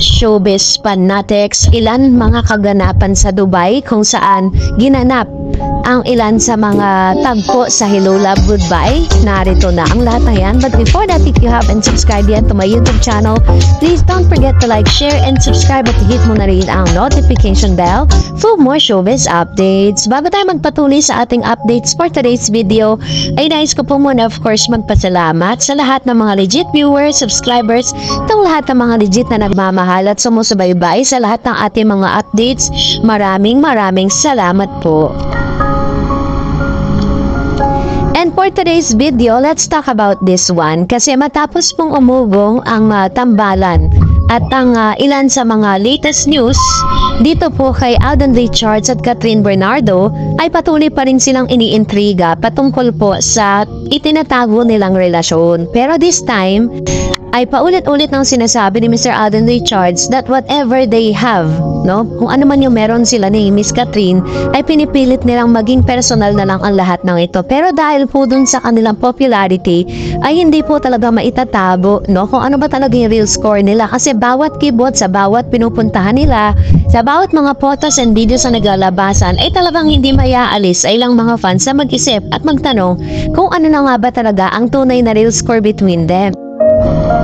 showbiz fanatics, ilan mga kaganapan sa Dubai kung saan ginanap ang ilan sa mga tagpo sa Hello Love Goodbye. Narito na ang lahat na yan. But before that, if you haven't subscribed yet to my YouTube channel, please don't forget to like, share, and subscribe at hit mo na rin ang notification bell for more showbiz updates. Bago tayo magpatuloy sa ating updates for today's video, ay nais ko po muna of course magpasalamat sa lahat ng mga legit viewers, subscribers, ng lahat ng mga legit na nagmamahal at sumusubaybay sa lahat ng ating mga updates. Maraming maraming salamat po. And for today's video, let's talk about this one kasi matapos pong umugong ang uh, tambalan at ang uh, ilan sa mga latest news dito po kay Alden Richards at Catherine Bernardo ay patuloy pa rin silang iniintriga patungkol po sa itinatago nilang relasyon. Pero this time, ay paulit-ulit nang sinasabi ni Mr. Alden Richards that whatever they have, no, kung ano man yung meron sila ni Miss Catherine, ay pinipilit nilang maging personal na lang ang lahat ng ito. Pero dahil po dun sa kanilang popularity, ay hindi po talaga maitatabo, no, kung ano ba talaga yung real score nila. Kasi bawat keyboard sa bawat pinupuntahan nila, sa bawat mga photos and videos na naglalabasan, ay talagang hindi mayaalis ay lang mga fans na mag-isip at magtanong kung ano na nga ba talaga ang tunay na real score between them.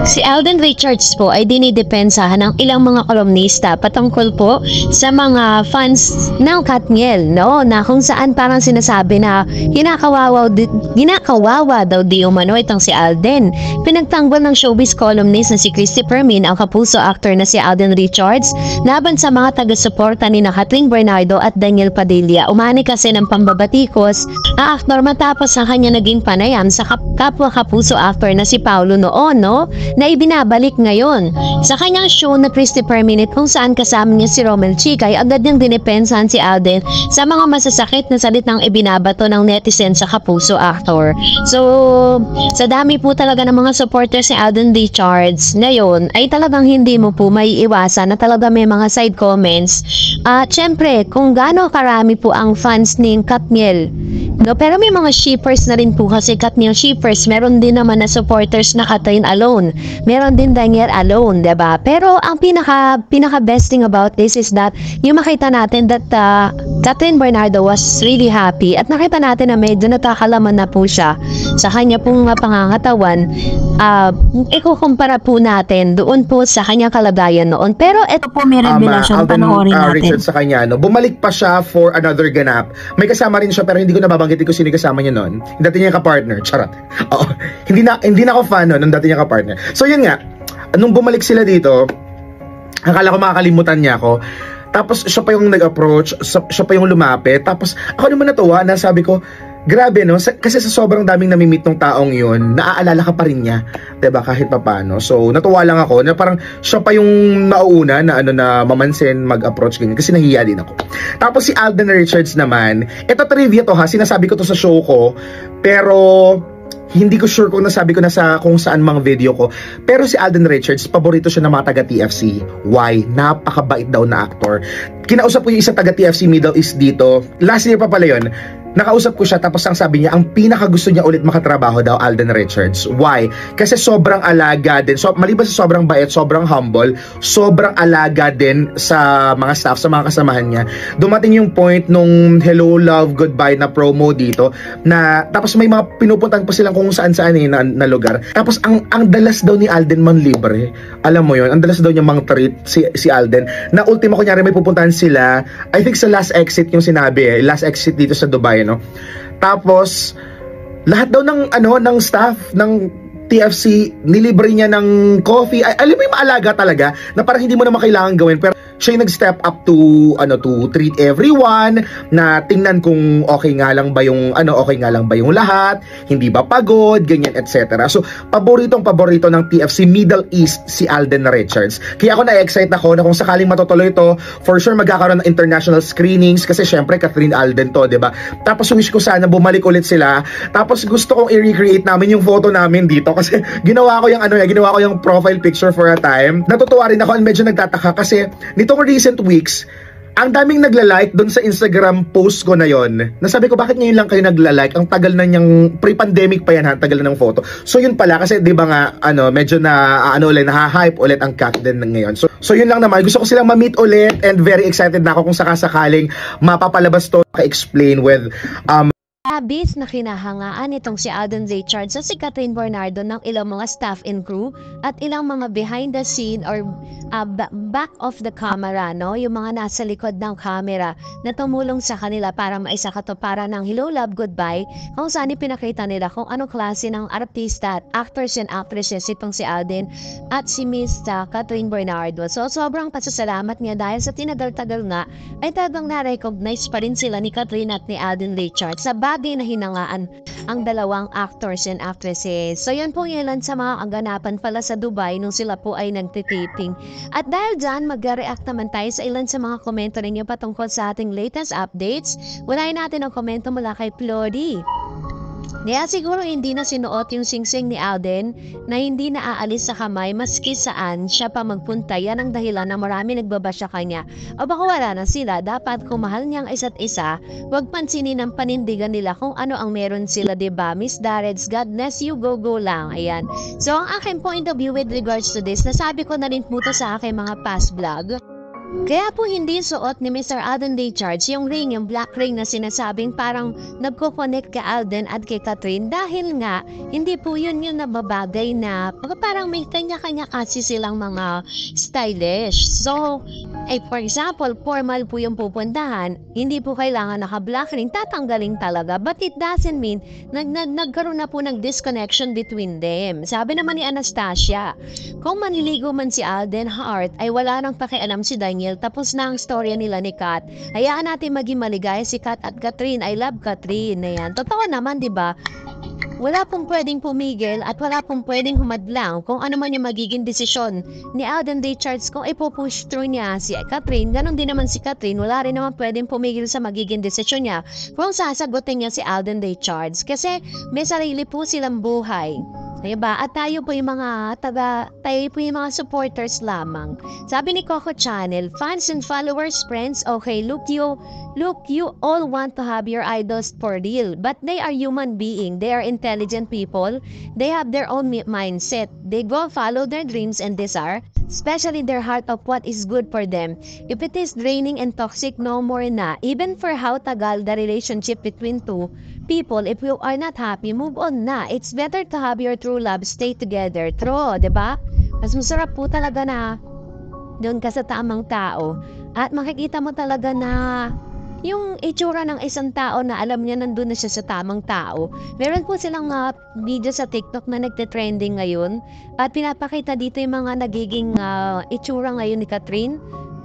Si Alden Richards po ay dinidepensahan ng ilang mga kolumnista patungkol po sa mga fans ng Katniel, no? Na kung saan parang sinasabi na hinakawawa, ginakawawa daw di umano itong si Alden. Pinagtanggol ng showbiz columnist na si Christopher Min ang kapuso actor na si Alden Richards laban sa mga taga-suporta ni na Kathleen Bernardo at Daniel Padilla. Umani kasi ng pambabatikos ang aktor matapos ang kanya naging panayam sa kap kapwa kapuso actor na si Paulo noon, no? Na ibinabalik ngayon. Sa kanyang show na Christopher Minute kung saan kasama niya si Romel Chikay, agad niyang dinipensahan si Alden sa mga masasakit na salitang ibinabato ng netizen sa kapuso actor. So, sa dami po talaga ng mga supporters ni Alden Richards ngayon, ay talagang hindi mo po may iwasan na talaga may mga side comments. At uh, syempre, kung gaano karami po ang fans ni Katniel No, pero may mga shippers na rin po kasi Katniel shippers. Meron din naman na supporters na Catherine alone. Meron din Daniel alone, 'di ba? Pero ang pinaka pinaka best thing about this is that yung makita natin that uh, Catherine Bernardo was really happy at nakita natin na medyo natakalaman na po siya sa kanya pong pangangatawan. Uh, ikukumpara po natin doon po sa kanyang kalagayan noon. Pero ito po may revelation, um, panoorin uh, natin. Richard sa kanya, no? bumalik pa siya for another ganap. May kasama rin siya pero hindi ko nababang babanggitin ko sino kasama niya noon. Yung dati niya ka-partner. Charot. Oo. hindi na hindi na ako fan noon ng dati niya ka-partner. So yun nga, nung bumalik sila dito, akala ko makakalimutan niya ako. Tapos siya pa yung nag-approach, siya pa yung lumapit. Tapos ako naman natuwa na sabi ko, Grabe no, kasi sa sobrang daming namimit ng taong yun, naaalala ka pa rin niya, 'di ba kahit papaano. So natuwa lang ako na parang siya pa yung nauuna na ano na mamansin mag-approach ganyan kasi nahiya din ako. Tapos si Alden Richards naman, ito trivia to ha, sinasabi ko to sa show ko, pero hindi ko sure kung nasabi ko na sa kung saan mga video ko. Pero si Alden Richards, paborito siya ng mga taga TFC. Why? Napakabait daw na actor. Kinausap ko yung isa taga TFC Middle East dito. Last year pa pala yun nakausap ko siya tapos ang sabi niya, ang pinaka gusto niya ulit makatrabaho daw Alden Richards. Why? Kasi sobrang alaga din. So, maliban sa sobrang bait, sobrang humble, sobrang alaga din sa mga staff, sa mga kasamahan niya. Dumating yung point nung Hello Love Goodbye na promo dito na tapos may mga pinupuntahan pa silang kung saan saan eh, na, na lugar. Tapos ang ang dalas daw ni Alden man libre. Alam mo yon ang dalas daw niya mang treat si, si Alden. Na ultimo kunyari may pupuntahan sila, I think sa last exit yung sinabi eh, last exit dito sa Dubai no. Tapos lahat daw ng ano ng staff ng TFC nilibre niya ng coffee. Ay, alam mo yung maalaga talaga na parang hindi mo na kailangan gawin pero siya yung nag-step up to ano to treat everyone na tingnan kung okay nga lang ba yung ano okay nga lang ba yung lahat hindi ba pagod ganyan etc so paboritong paborito ng TFC Middle East si Alden Richards. Kaya ako na-excite ako na kung sakaling matutuloy ito for sure magkakaroon ng international screenings kasi syempre Catherine Alden to 'di ba? Tapos wish ko sana bumalik ulit sila. Tapos gusto kong i-recreate namin yung photo namin dito kasi ginawa ko yung ano ginawa ko yung profile picture for a time. Natutuwa rin ako and medyo nagtataka kasi nitong recent weeks, ang daming nagla-like doon sa Instagram post ko na yon. Nasabi ko, bakit ngayon lang kayo nagla-like? Ang tagal na niyang, pre-pandemic pa yan ha, tagal na ng photo. So yun pala, kasi di ba nga, ano, medyo na, ano ulit, naha-hype ulit ang cat din ngayon. So, so yun lang naman, gusto ko silang ma-meet ulit and very excited na ako kung sakasakaling mapapalabas to, ka-explain with, um, Abis na kinahangaan itong si Alden Richard sa si Catherine Bernardo ng ilang mga staff and crew at ilang mga behind the scene or uh, ba- back of the camera, no? Yung mga nasa likod ng camera na tumulong sa kanila para maisa katuparan ng Hello Love Goodbye kung saan ipinakita nila kung anong klase ng artista at actors and actresses itong si Alden at si Miss uh, Catherine Bernardo. So sobrang pasasalamat niya dahil sa tinagal-tagal nga ay talagang na-recognize pa rin sila ni Catherine at ni Alden Richard sa bagay na hinangaan ang dalawang actors and actresses. So yun po ilan sa mga aganapan pala sa Dubai nung sila po ay nagtitaping. At dahil dyan, mag-react naman tayo sa ilan sa mga komento ninyo patungkol sa ating latest updates. Unahin natin ang komento mula kay Plody. Kaya siguro hindi na sinuot yung singsing ni Alden na hindi na aalis sa kamay maski saan siya pa magpunta. Yan ang dahilan na marami nagbabasya kanya. O baka wala na sila, dapat kung mahal niyang isa't isa, wag pansinin ang panindigan nila kung ano ang meron sila, ba? Miss Dareds, God bless you, go go lang. Ayan. So ang aking point of view with regards to this, nasabi ko na rin po to sa aking mga past vlog. Kaya po hindi suot ni Mr. Alden Richards yung ring, yung black ring na sinasabing parang nagko-connect kay Alden at kay Catherine dahil nga hindi po yun yung nababagay na parang may kanya-kanya kasi silang mga stylish. So, eh, for example, formal po yung pupuntahan, hindi po kailangan naka-black ring, tatanggalin talaga. But it doesn't mean nag, nag nagkaroon na po ng disconnection between them. Sabi naman ni Anastasia, kung maniligo man si Alden Hart, ay wala nang pakialam si Daniel. Tapos na ang storya nila ni Kat. Hayaan natin maging maligaya si Kat at Catherine. I love Catherine. Ayan. Totoo naman, di ba? Wala pong pwedeng pumigil at wala pong pwedeng humadlang kung ano man yung magiging desisyon ni Alden Richards kung ipopush through niya si Catherine. Ganon din naman si Catherine, wala rin naman pwedeng pumigil sa magiging desisyon niya kung sasagutin niya si Alden Richards kasi may sarili po silang buhay. Diba? At tayo po yung mga taga, tayo po yung mga supporters lamang. Sabi ni Coco Channel, fans and followers, friends, okay, look you, look you all want to have your idols for real, but they are human being, they are intelligent people, they have their own mindset, they go follow their dreams and desire, especially their heart of what is good for them. If it is draining and toxic, no more na. Even for how tagal the relationship between two people, if you are not happy, move on na. It's better to have your true love stay together. True, di ba? Mas masarap po talaga na doon ka sa tamang tao at makikita mo talaga na yung itsura ng isang tao na alam niya nandun na siya sa tamang tao. Meron po silang uh, video sa TikTok na nagte-trending ngayon at pinapakita dito yung mga nagiging uh, itsura ngayon ni Catherine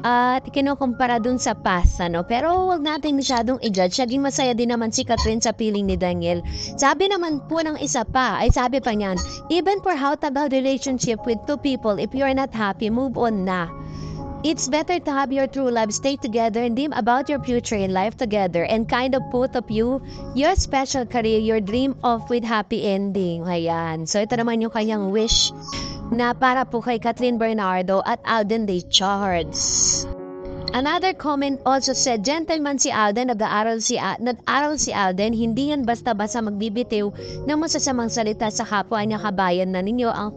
at kinukumpara dun sa past, ano. Pero wag natin masyadong i-judge. Naging masaya din naman si Catherine sa piling ni Daniel. Sabi naman po ng isa pa, ay sabi pa niyan, even for how tagal relationship with two people, if you're not happy, move on na. It's better to have your true love stay together and dream about your future in life together and kind of put up you your special career, your dream of with happy ending. Ayan. So ito naman yung kanyang wish na para po kay Kathleen Bernardo at Alden Richards. Another comment also said, gentleman si Alden, nag-aaral si, nag-aral si Alden, hindi yan basta-basta magbibitiw ng masasamang salita sa kapwa niya kabayan na ninyo ang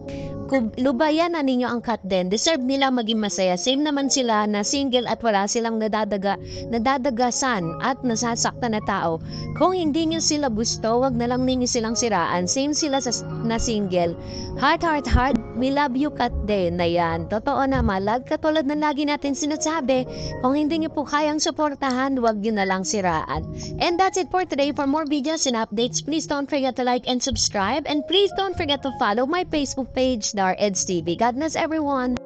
lubayan na ninyo ang cut din, deserve nila maging masaya. Same naman sila na single at wala silang nadadaga, nadadagasan at nasasaktan na tao. Kung hindi nyo sila gusto, wag na lang ninyo silang siraan. Same sila sa, na single. Heart, heart, heart, we love you cut din na yan. Totoo na malag, katulad ng lagi natin sinasabi, kung hindi nyo po kayang suportahan, wag nyo na lang siraan. And that's it for today. For more videos and updates, please don't forget to like and subscribe. And please don't forget to follow my Facebook page, Star Eds TV. God bless everyone.